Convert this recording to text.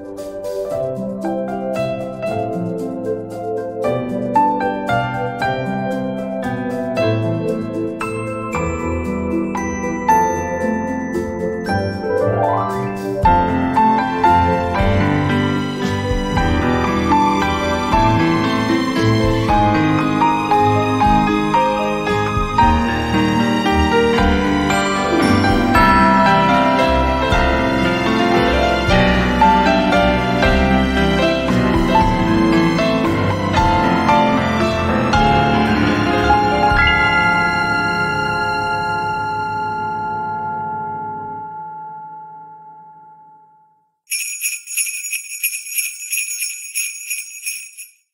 Bye.